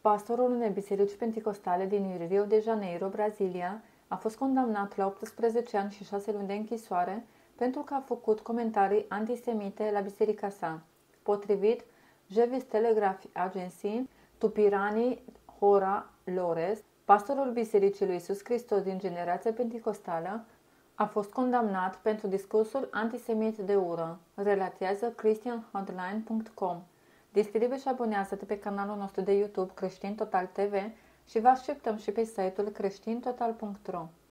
Pastorul unei biserici penticostale din Rio de Janeiro, Brazilia, a fost condamnat la 18 ani și 6 luni de închisoare pentru că a făcut comentarii antisemite la biserica sa. Potrivit Jevis Telegraph Agency, Tupirani Hora Lores, pastorul Bisericii lui Iisus Hristos din generația penticostală, a fost condamnat pentru discursul antisemit de ură, relatează christianhotline.com. Descrie și abonează-te pe canalul nostru de YouTube Creștin Total TV și vă așteptăm și pe site-ul creștintotal.ro.